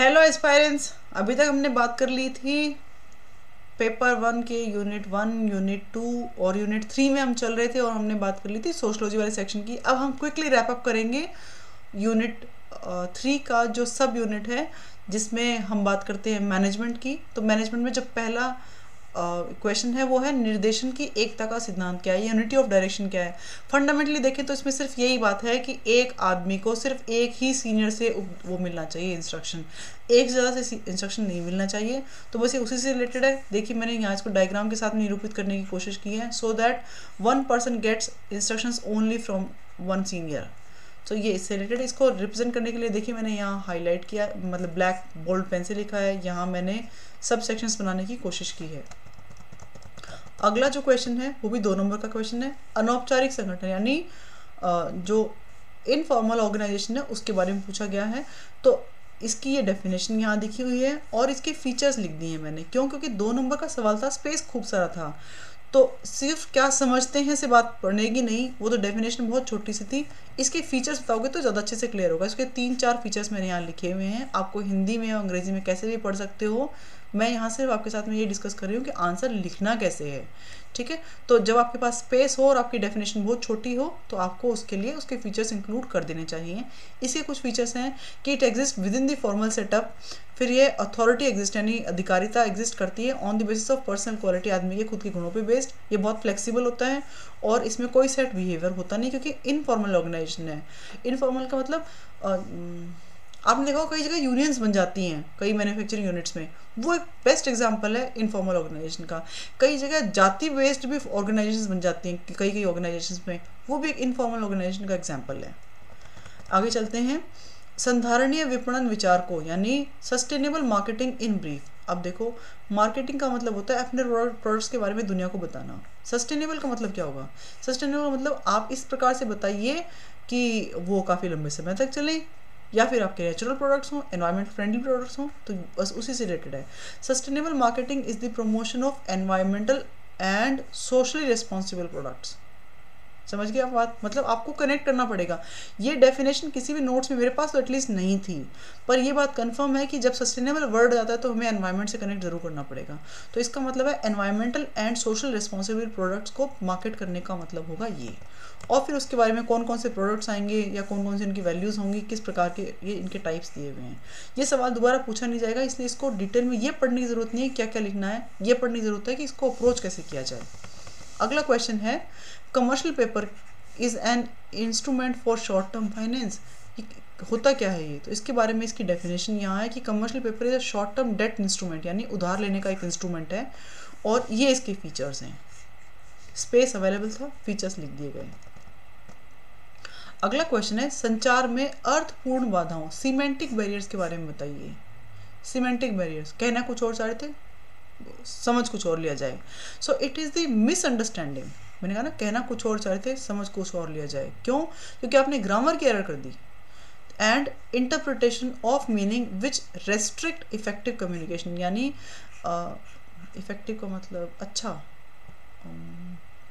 Hello aspirants अभी तक हमने बात कर ली थी पेपर वन के यूनिट वन यूनिट टू और यूनिट थ्री में हम चल रहे थे और हमने बात कर ली थी सोशलॉजी वाले सेक्शन की। अब हम क्विकली रैप अप करेंगे यूनिट थ्री का जो सब यूनिट है, जिसमें हम बात करते हैं मैनेजमेंट की। तो मैनेजमेंट में जब पहला क्वेश्चन है, वो है निर्देशन की एकता का सिद्धांत क्या है यूनिटी ऑफ़ डायरेक्शन क्या है? फंडामेंटली देखें तो इसमें सिर्फ़ यही बात है कि एक आदमी को सिर्फ़ एक ही सीनियर से वो मिलना चाहिए इंस्ट्रक्शन एक से ज़्यादा से इंस्ट्रक्शन नहीं मिलना चाहिए तो बस ये उसी से रिलेटेड है। देखिए, मैंने यहाँ इसको डायग्राम के साथ निरूपित करने की कोशिश की है so that one person gets instructions only from one senior तो ये इससे रिलेटेड इसको रिप्रेजेंट करने के लिए देखिए मैंने यहाँ हाईलाइट किया मतलब ब्लैक बोल्ड पेन से लिखा है। यहाँ मैंने सब सेक्शंस बनाने की कोशिश की है। अगला जो क्वेश्चन है, वो भी दो नंबर का क्वेश्चन है। अनौपचारिक संगठन, यानी जो इनफॉर्मल ऑर्गेनाइजेशन है, उसके बारे में पूछा गया है। तो इसकी ये डेफिनेशन यहाँ दिखी हुई है और इसके फीचर्स लिख दिए हैं मैंने। क्यों? क्योंकि दो नंबर का सवाल था स्पेस खूब सारा था। तो सिर्फ़ क्या समझते हैं से बात पढ़नेगी नहीं, वो तो डेफिनेशन बहुत छोटी सी थी। इसके फीचर्स बताओगे तो ज़्यादा अच्छे से क्लियर होगा। इसके तीन चार फीचर्स मैंने यहाँ लिखे हुए हैं। आपको हिंदी में और अंग्रेज़ी में कैसे भी पढ़ सकते हो। मैं यहाँ सिर्फ़ आपके साथ में ये डिस्कस कर रही हूँ कि आंसर लिखना कैसे है ठीक है? तो जब आपके पास स्पेस हो और आपकी डेफिनेशन बहुत छोटी हो तो आपको उसके लिए उसके फीचर्स इंक्लूड कर देने चाहिए। इसके कुछ फीचर्स हैं कि it exist with in the formal setup फिर ये अथॉरिटी एग्जिस्ट यानी अधिकारिता एग्जिस्ट करती है। On the basis of personal quality आदमी के खुद के गुणों पे बेस्ड ये बहुत फ्लेक्सिबल होता है और इसमें कोई सेट बिहेवियर होता नहीं क्योंकि इनफॉर्मल ऑर्गेनाइजेशन है। इनफॉर्मल का मतलब आ, आपने देखा, कई जगह यूनियंस बन जाती हैं, कई मैन्युफैक्चरिंग यूनिट्स में। वो एक बेस्ट एग्जांपल है इनफॉर्मल ऑर्गेनाइजेशन का। कई जगह जाति बेस्ड भी ऑर्गेनाइजेशन बन जाती हैं कई कई ऑर्गेनाइजेशन में। वो भी एक इनफॉर्मल ऑर्गेनाइजेशन का एग्ज़ाम्पल है। आगे चलते हैं। संधारणीय विपणन विचार को, यानी सस्टेनेबल मार्केटिंग इन ब्रीफ अब देखो मार्केटिंग का मतलब होता है अपने प्रोडक्ट्स के बारे में दुनिया को बताना। सस्टेनेबल का मतलब क्या होगा? सस्टेनेबल का मतलब आप इस प्रकार से बताइए कि वो काफ़ी लंबे समय तक चले या फिर आपके नेचुरल प्रोडक्ट्स हों एनवायरमेंट फ्रेंडली प्रोडक्ट्स हों तो बस उसी से रिलेटेड है। Sustainable marketing is the promotion of environmental and socially responsible products समझ गए आप बात? मतलब आपको कनेक्ट करना पड़ेगा। ये डेफिनेशन किसी भी नोट्स में मेरे पास तो एटलीस्ट नहीं थी। पर ये बात कंफर्म है कि जब सस्टेनेबल वर्ड आता है तो हमें एनवायरनमेंट से कनेक्ट ज़रूर करना पड़ेगा। तो इसका मतलब है environmental and social responsible products को मार्केट करने का मतलब होगा ये। और फिर उसके बारे में कौन कौन से प्रोडक्ट्स आएँगे या कौन कौन से इनकी वैल्यूज़ होंगी, किस प्रकार के ये इनके टाइप्स दिए हुए हैं। ये सवाल दोबारा पूछा नहीं जाएगा, इसलिए इसको डिटेल में ये पढ़ने की ज़रूरत नहीं है क्या क्या लिखना है, ये पढ़ने की ज़रूरत है कि इसको अप्रोच कैसे किया जाए। अगला क्वेश्चन है commercial paper is an instrument for short term finance होता क्या है ये? तो इसके बारे में इसकी डेफिनेशन यहाँ है कि commercial paper is a short term debt instrument यानी उधार लेने का एक इंस्ट्रूमेंट है, और ये इसके फीचर्स हैं। स्पेस अवेलेबल था फीचर्स लिख दिए गए। अगला क्वेश्चन है, संचार में अर्थपूर्ण बाधाओं सीमेंटिक बैरियर्स के बारे में बताइए। सीमेंटिक बैरियर्स कहना कुछ और चाह रहे थे? समझ कुछ और लिया जाए। So it is the misunderstanding मैंने कहा ना कहना कुछ और चाह रहे थे समझ कुछ और लिया जाए। क्यों? क्योंकि आपने ग्रामर की एरर कर दी। And interpretation of meaning which restrict effective communication यानी इफ़ेक्टिव uh, का मतलब अच्छा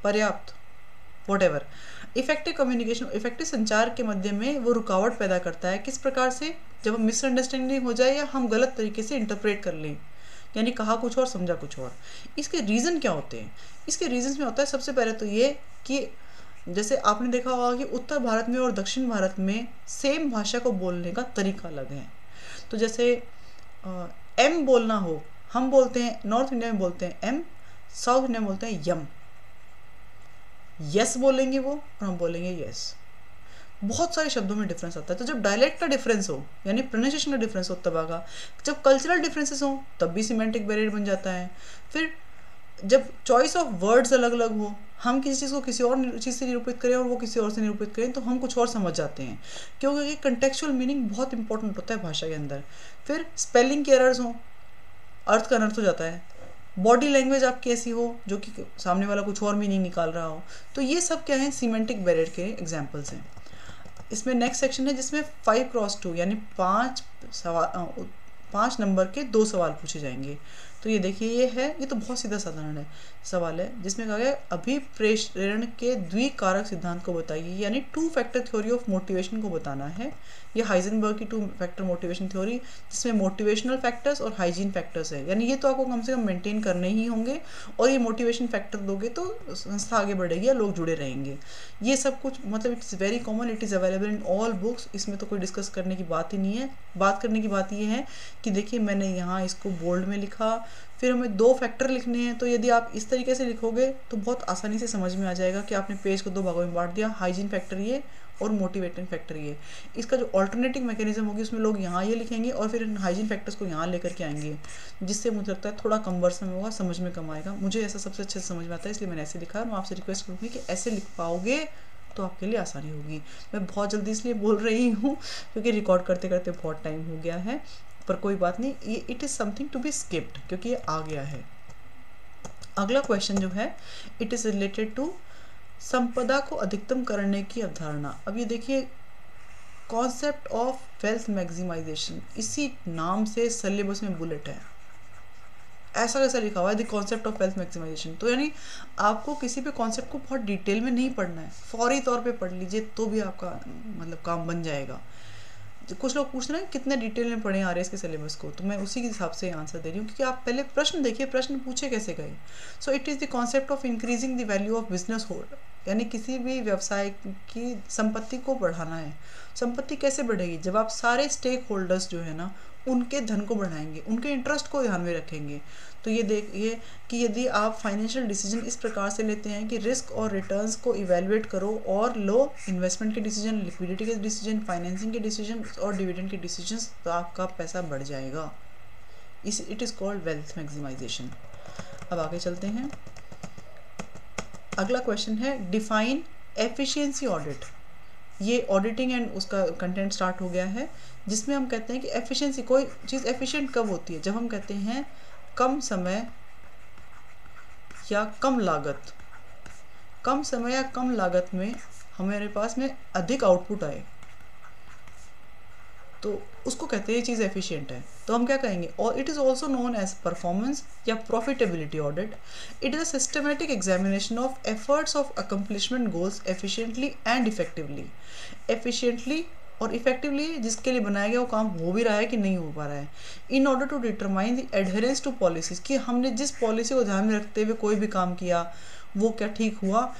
पर्याप्त whatever effective communication effective संचार के मध्य में वो रुकावट पैदा करता है। किस प्रकार से? जब हम मिसअंडरस्टैंडिंग हो जाए या हम गलत तरीके से इंटरप्रेट कर लें। यानी कहा कुछ और, समझा कुछ और। इसके रीज़न क्या होते हैं? इसके रीजंस में होता है, सबसे पहले तो ये कि जैसे आपने देखा होगा कि उत्तर भारत में और दक्षिण भारत में सेम भाषा को बोलने का तरीका अलग है। तो जैसे एम बोलना हो, हम बोलते हैं नॉर्थ इंडिया में बोलते हैं एम साउथ इंडिया में बोलते हैं यम। यस बोलेंगे वो और हम बोलेंगे यस बहुत सारे शब्दों में डिफरेंस आता है। तो जब डायलेक्ट का डिफरेंस हो, यानी प्रोनाउंसिएशन का डिफरेंस हो तब आगा। जब कल्चरल डिफरेंसेस हो, तब भी सीमेंटिक बैरियर बन जाता है। फिर जब चॉइस ऑफ़ वर्ड्स अलग अलग हो, हम किसी चीज़ को किसी और चीज़ से निरूपित करें और वो किसी और से निरूपित करें तो हम कुछ और समझ जाते हैं। क्योंकि कंटेक्चुअल मीनिंग बहुत इंपॉर्टेंट होता है भाषा के अंदर। फिर स्पेलिंग के एरर्स हों, अर्थ का अनर्थ हो जाता है। बॉडी लैंग्वेज आपकी ऐसी हो, जो कि सामने वाला कुछ और मीनिंग निकाल रहा हो। तो ये सब क्या है सीमेंटिक बैरियर के एग्जाम्पल्स हैं। इसमें नेक्स्ट सेक्शन है जिसमें फाइव क्रॉस टू यानी पाँच सवाल पाँच नंबर के दो सवाल पूछे जाएँगे। तो ये देखिए, ये है, ये तो बहुत सीधा साधारण है। सवाल है, जिसमें कहा गया अभिप्रेरण के द्विकारक सिद्धांत को बताइए, यानी two factor theory of motivation को बताना है। ये हाइजनबर्ग की टू फैक्टर मोटिवेशन थ्योरी जिसमें मोटिवेशनल फैक्टर्स और हाइजीन फैक्टर्स है। यानी ये तो आपको कम से कम मेंटेन करने ही होंगे, और ये मोटिवेशन फैक्टर दोगे तो संस्था आगे बढ़ेगी या लोग जुड़े रहेंगे। ये सब कुछ मतलब it's very common it is available in all books इसमें तो कोई डिस्कस करने की बात ही नहीं है। बात करने की बात ये है कि देखिए, मैंने यहाँ इसको बोल्ड में लिखा फिर हमें दो फैक्टर लिखने हैं तो यदि आप इस तरीके से लिखोगे तो बहुत आसानी से समझ में आ जाएगा कि आपने पेज को दो भागों में बांट दिया हाइजीन फैक्टर ये और मोटिवेटिंग फैक्टर ये। इसका जो ऑल्टरनेटिव मैकेनिज्म होगी, उसमें लोग यहाँ ये लिखेंगे और फिर हाइजीन फैक्टर्स को यहाँ लेकर के आएँगे, जिससे मुझे लगता है थोड़ा कम वर्ष में होगा, समझ में कम आएगा। मुझे ऐसा सबसे अच्छे से समझ में आता है, इसलिए मैंने ऐसे लिखा मैं आपसे रिक्वेस्ट करूँगी कि ऐसे लिख पाओगे तो आपके लिए आसानी होगी। मैं बहुत जल्दी इसलिए बोल रही हूँ, क्योंकि रिकॉर्ड करते करते बहुत टाइम हो गया है। पर कोई बात नहीं, ये it is something to be skipped क्योंकि ये आ गया है। अगला क्वेश्चन जो है इट इज़ रिलेटेड टू संपदा को अधिकतम करने की अवधारणा। अब ये देखिए कॉन्सेप्ट ऑफ़ वेल्थ मैक्सिमाइजेशन इसी नाम से सिलेबस में बुलेट है। ऐसा कैसा लिखा हुआ है? The concept of wealth maximisation तो यानी आपको किसी भी कॉन्सेप्ट को बहुत डिटेल में नहीं पढ़ना है। फौरी तौर पे पढ़ लीजिए तो भी आपका मतलब काम बन जाएगा। कुछ लोग पूछ रहे हैं, कितने डिटेल में पढ़े आ रहे हैं इसके सिलेबस को? तो मैं उसी के हिसाब से आंसर दे रही हूँ, क्योंकि आप पहले प्रश्न देखिए, प्रश्न पूछे कैसे गए? So it is the concept of increasing the value of business hold यानी किसी भी व्यवसाय की संपत्ति को बढ़ाना है। संपत्ति कैसे बढ़ेगी? जब आप सारे स्टेक होल्डर्स जो है ना, उनके धन को बढ़ाएँगे, उनके इंटरेस्ट को ध्यान में रखेंगे तो ये देखिए कि यदि आप फाइनेंशियल डिसीज़न इस प्रकार से लेते हैं कि रिस्क और रिटर्न्स को इवेलुएट करो और लो इन्वेस्टमेंट के डिसीज़न लिक्विडिटी के डिसीज़न फाइनेंसिंग के डिसीज़न और डिविडेंड के डिसीज़न तो आपका पैसा बढ़ जाएगा। इस it is called wealth maximisation अब आगे चलते हैं। अगला क्वेश्चन है डिफाइन एफिशिएंसी ऑडिट ये ऑडिटिंग एंड उसका कंटेंट स्टार्ट हो गया है, जिसमें हम कहते हैं कि एफिशिएंसी कोई चीज़ एफिशिएंट कब होती है? जब हम कहते हैं कम समय या कम लागत। कम समय या कम लागत में हमारे पास में अधिक आउटपुट आए। तो उसको कहते हैं ये चीज़ एफिशिएंट है। तो हम क्या कहेंगे? और it is also known as performance या profitability audit it is a systematic examination of efforts of accomplishment goals efficiently and effectively efficiently और इफेक्टिवली जिसके लिए बनाया गया वो काम हो भी रहा है कि नहीं हो पा रहा है? In order to determine the adherence to policies कि हमने जिस पॉलिसी को ध्यान में रखते हुए कोई भी काम किया, वो क्या ठीक हुआ?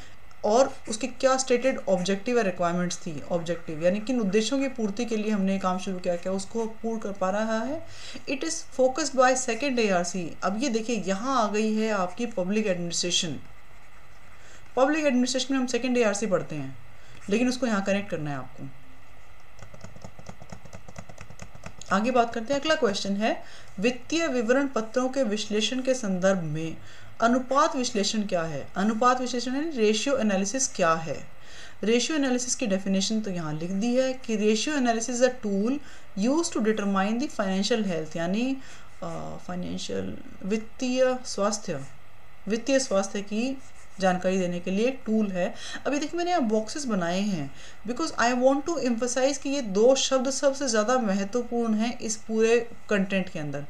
और उसके क्या स्टेटेड ऑब्जेक्टिव या रिक्वायरमेंट्स थी? ऑब्जेक्टिव यानी किन उद्देश्यों की पूर्ति के लिए हमने काम शुरू किया, क्या उसको पूर्ण कर पा रहा है? It is focused by second a अब ये देखिए, यहाँ आ गई है आपकी पब्लिक एडमिनिस्ट्रेशन पब्लिक एडमिनिस्ट्रेशन में हम सेकेंड ए पढ़ते हैं, लेकिन उसको यहाँ कनेक्ट करना है आपको। आगे बात करते हैं, अगला क्वेश्चन है, वित्तीय विवरण पत्रों के विश्लेषण के संदर्भ में अनुपात विश्लेषण क्या है? अनुपात विश्लेषण यानी रेशियो एनालिसिस क्या है? रेशियो एनालिसिस की डेफिनेशन तो यहाँ लिख दी है कि ratio analysis a tool use to determine the financial health यानी फाइनेंशियल वित्तीय स्वास्थ्य। वित्तीय स्वास्थ्य की जानकारी देने के लिए एक टूल है। अभी देखिए मैंने यहाँ बॉक्सेस बनाए हैं। Because I want to emphasise कि ये दो शब्द सबसे ज़्यादा महत्वपूर्ण हैं इस पूरे कंटेंट के अंदर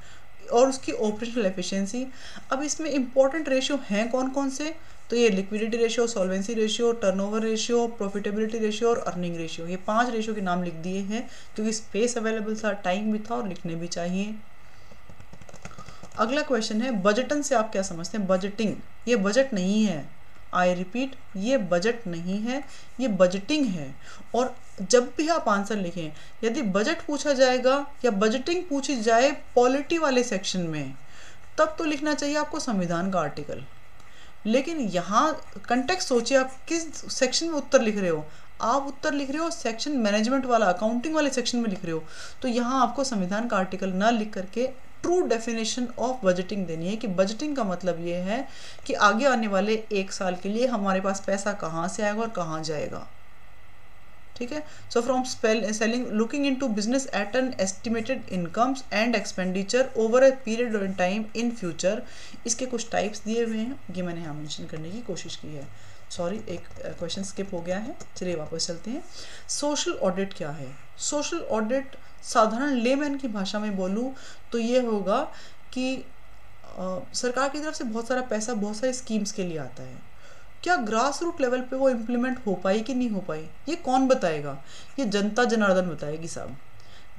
और उसकी ऑपरेशनल एफिशिएंसी अब इसमें इंपॉर्टेंट रेशियो हैं कौन कौन से? तो ये liquidity ratio solvency ratio turnover ratio profitability ratio और अर्निंग रेशियो ये पाँच रेशियो के नाम लिख दिए हैं क्योंकि स्पेस अवेलेबल था टाइम भी था और लिखने भी चाहिए। अगला क्वेश्चन है बजटन से आप क्या समझते हैं? बजटिंग ये बजट नहीं है। आई रिपीट ये बजट नहीं है, ये बजटिंग है। और जब भी आप आंसर लिखें, यदि बजट पूछा जाएगा या बजटिंग पूछी जाए पॉलिटी वाले सेक्शन में, तब तो लिखना चाहिए आपको संविधान का आर्टिकल लेकिन यहाँ कंटेक्ट सोचिए आप, किस सेक्शन में उत्तर लिख रहे हो? आप उत्तर लिख रहे हो सेक्शन मैनेजमेंट वाला अकाउंटिंग वाले सेक्शन में लिख रहे हो। तो यहाँ आपको संविधान का आर्टिकल ना लिख करके ट्रू डेफिनेशन ऑफ़ बजटिंग देनी है कि बजटिंग का मतलब ये है कि आगे आने वाले एक साल के लिए हमारे पास पैसा कहाँ से आएगा और कहाँ जाएगा। ठीक है? So from selling looking into business at an estimated incomes and expenditure over a period of time in future इसके कुछ टाइप्स दिए हुए हैं, ये मैंने यहाँ मेंशन करने की कोशिश की है। सॉरी एक क्वेश्चन स्किप हो गया है। चलिए वापस चलते हैं। सोशल ऑडिट क्या है? सोशल ऑडिट साधारण लेमैन की भाषा में बोलूँ तो ये होगा कि आ, सरकार की तरफ़ से बहुत सारा पैसा बहुत सारी स्कीम्स के लिए आता है। क्या ग्रास रूट लेवल पे वो इम्प्लीमेंट हो पाई कि नहीं हो पाई? ये कौन बताएगा? ये जनता जनार्दन बताएगी साहब।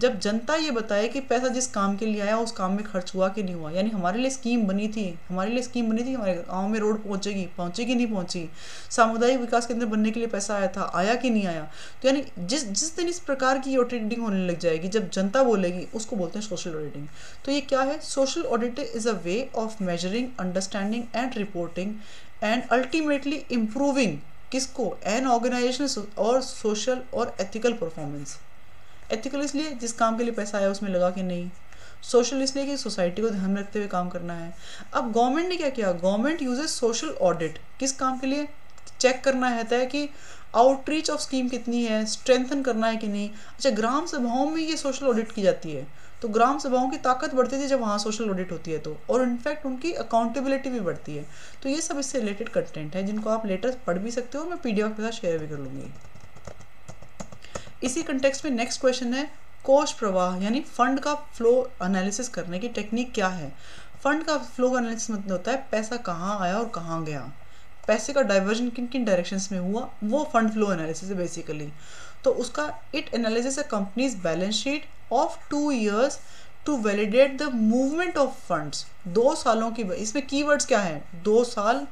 जब जनता ये बताए कि पैसा जिस काम के लिए आया, उस काम में खर्च हुआ कि नहीं हुआ? यानी हमारे लिए स्कीम बनी थी, हमारे लिए स्कीम बनी थी हमारे गाँव में रोड पहुँचेगी पहुँचेगी नहीं पहुँची? सामुदायिक विकास केंद्र बनने के लिए पैसा आया था, आया कि नहीं आया? तो यानी जिस जिस दिन इस प्रकार की ऑडिटिंग होने लग जाएगी, जब जनता बोलेगी, उसको बोलते हैं सोशल ऑडिटिंग तो ये क्या है? Social audit is a way of measuring understanding and reporting and ultimately improving किसको? एन ऑर्गेनाइजेशन और सोशल और एथिकल परफॉर्मेंस एथिकल इसलिए जिस काम के लिए पैसा आया उसमें लगा कि नहीं। सोशल इसलिए कि सोसाइटी को ध्यान में रखते हुए काम करना है। अब गवर्नमेंट ने क्या किया? गवर्नमेंट यूजेज सोशल ऑडिट किस काम के लिए? चेक करना रहता है कि आउटरीच ऑफ़ स्कीम कितनी है स्ट्रेंथन करना है कि नहीं। अच्छा ग्राम सभाओं में ये सोशल ऑडिट की जाती है। तो ग्राम सभाओं की ताकत बढ़ती थी जब वहाँ सोशल ऑडिट होती है तो। और इनफैक्ट उनकी अकाउंटेबिलिटी भी बढ़ती है। तो ये सब इससे रिलेटेड कंटेंट है जिनको आप लेटर पढ़ भी सकते हो मैं पी के साथ शेयर भी कर लूँगी। इसी कंटेक्स्ट में नेक्स्ट क्वेश्चन है, कोष प्रवाह, यानी फंड का फ्लो एनालिसिस करने की टेक्निक क्या है? फंड का फ्लो एनालिसिस मतलब होता है, पैसा कहाँ आया और कहाँ गया। पैसे का डाइवर्जन किन किन डायरेक्शंस में हुआ, वो फंड फ्लो एनालिसिस है बेसिकली तो उसका it analysis a company's balance sheet of two years to validate the movement of funds दो सालों की, इसमें कीवर्ड्स क्या है? दो साल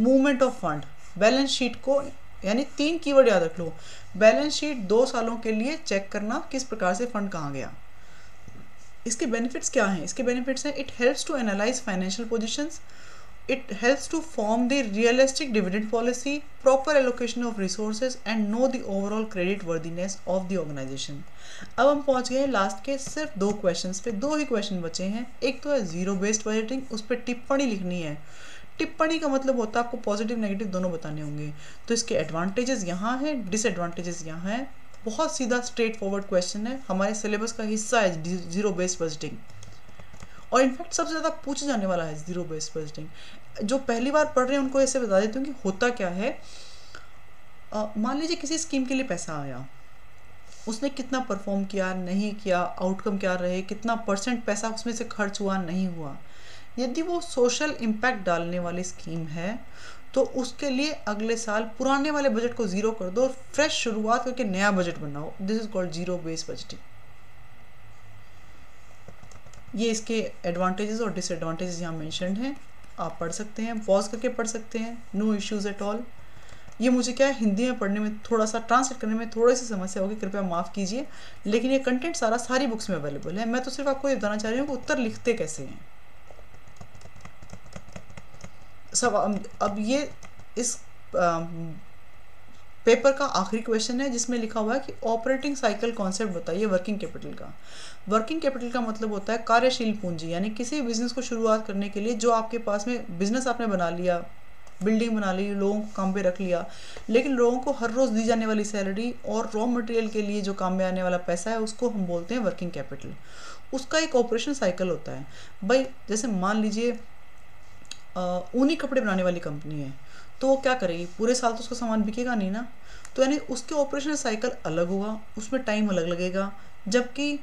movement of fund balance sheet को यानी तीन कीवर्ड याद रख लो। बैलेंस शीट दो सालों के लिए चेक करना किस प्रकार से फंड कहाँ गया। इसके बेनिफिट्स क्या हैं? इसके बेनिफिट्स हैं it helps to analyse financial positions it helps to form the realistic dividend policy proper allocation of resources and know the overall credit worthiness of the organisation अब हम पहुँच गए लास्ट के सिर्फ़ दो क्वेश्चंस पे। दो ही क्वेश्चन बचे हैं। एक तो है ज़ीरो बेस्ड बजटिंग उस पर टिप्पणी लिखनी है। टिप्पणी का मतलब होता है आपको पॉजिटिव नेगेटिव दोनों बताने होंगे। तो इसके एडवांटेजेस यहाँ हैं डिसएडवांटेजेस यहाँ हैं। बहुत सीधा स्ट्रेट फॉरवर्ड क्वेश्चन है। हमारे सिलेबस का हिस्सा है ज़ीरो बेस्ड बजटिंग और इनफैक्ट सबसे ज़्यादा पूछे जाने वाला है ज़ीरो बेस्ड बजटिंग जो पहली बार पढ़ रहे हैं, उनको ऐसे बता देती हूँ कि होता क्या है। मान लीजिए किसी स्कीम के लिए पैसा आया। उसने कितना परफॉर्म किया, नहीं किया आउटकम क्या रहे, कितना परसेंट पैसा उसमें से खर्च हुआ, नहीं हुआ। यदि वो सोशल इम्पैक्ट डालने वाली स्कीम है तो उसके लिए अगले साल पुराने वाले बजट को ज़ीरो कर दो और फ्रेश शुरुआत करके नया बजट बनाओ। This is called zero base budgeting ये इसके एडवांटेजेस और डिसएडवांटेजेस यहाँ मैंशनड हैं। आप पढ़ सकते हैं पॉज करके पढ़ सकते हैं। नो इश्यूज़ एट ऑल ये मुझे क्या है, हिंदी में पढ़ने में थोड़ा सा ट्रांसलेट करने में थोड़ी सी समस्या होगी, कृपया माफ़ कीजिए। लेकिन ये कंटेंट सारा सारी बुक्स में अवेलेबल है। मैं तो सिर्फ़ आपको ये बताना चाह रही हूँ कि उत्तर लिखते कैसे हैं? सब, अब ये इस पेपर का आखिरी क्वेश्चन है, जिसमें लिखा हुआ है कि ऑपरेटिंग साइकिल कॉन्सेप्ट बताइए वर्किंग कैपिटल का। वर्किंग कैपिटल का मतलब होता है कार्यशील पूंजी, यानी किसी बिज़नेस को शुरुआत करने के लिए जो आपके पास में बिज़नेस आपने बना लिया बिल्डिंग बना ली, लोगों को काम पे रख लिया, लेकिन लोगों को हर रोज़ दी जाने वाली सैलरी और रॉ मटेरियल के लिए जो काम में आने वाला पैसा है, उसको हम बोलते हैं वर्किंग कैपिटल उसका एक ऑपरेशन साइकिल होता है। भाई, जैसे मान लीजिए ऊनी कपड़े बनाने वाली कंपनी है। तो वो क्या करेगी? पूरे साल तो उसका सामान बिकेगा नहीं ना। तो यानी उसके ऑपरेशन साइकिल अलग होगा उसमें टाइम अलग लगेगा, जबकि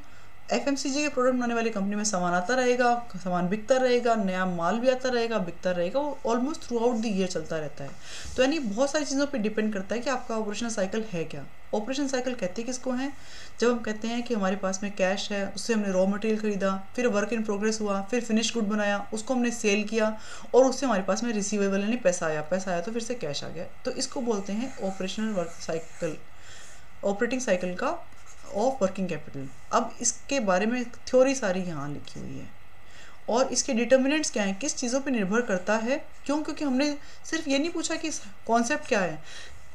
एफएमसीजी के प्रोडक्ट बनाने वाली कंपनी में सामान आता रहेगा, सामान बिकता रहेगा, नया माल भी आता रहेगा, बिकता रहेगा, वो almost throughout the year चलता रहता है। तो यानी बहुत सारी चीज़ों पे डिपेंड करता है कि आपका ऑपरेशन साइकिल है क्या। ऑपरेशन साइकिल कहते किसको हैं? जब हम कहते हैं कि हमारे पास में कैश है, उससे हमने रॉ मटेरियल खरीदा, फिर वर्क इन प्रोग्रेस हुआ, फिर फिनिश गुड बनाया, उसको हमने सेल किया और उससे हमारे पास में रिसीवेबल यानी पैसा आया पैसा आया तो फिर से कैश आ गया। तो इसको बोलते हैं operational work cycle operating cycle का ऑफ़ वर्किंग कैपिटल अब इसके बारे में थ्योरी सारी यहाँ लिखी हुई है। और इसके डिटर्मिनेंट्स क्या हैं? किस चीज़ों पे निर्भर करता है? क्यों? क्योंकि हमने सिर्फ़ ये नहीं पूछा कि कॉन्सेप्ट क्या है।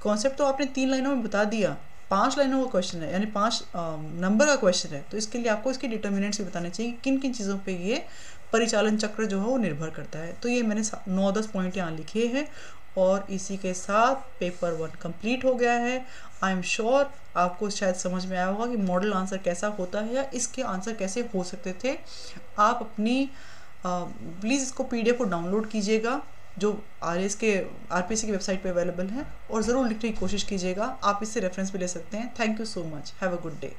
कॉन्सेप्ट तो आपने तीन लाइनों में बता दिया। पाँच लाइनों का क्वेश्चन है, यानी पाँच नंबर का क्वेश्चन है। तो इसके लिए आपको इसके डिटर्मिनेंट्स भी बताने चाहिए किन किन चीज़ों पे ये परिचालन चक्र जो है वो निर्भर करता है। तो ये मैंने नौ दस पॉइंट यहाँ लिखे हैं। और इसी के साथ पेपर वन कंप्लीट हो गया है। आई एम श्योर आपको शायद समझ में आया होगा कि मॉडल आंसर कैसा होता है या इसके आंसर कैसे हो सकते थे। आप अपनी प्लीज़ इसको पीडीएफ को डाउनलोड कीजिएगा, जो R S K R P C की वेबसाइट पे अवेलेबल है, और ज़रूर लिखने की कोशिश कीजिएगा। आप इससे रेफरेंस भी ले सकते हैं। Thank you so much have a good day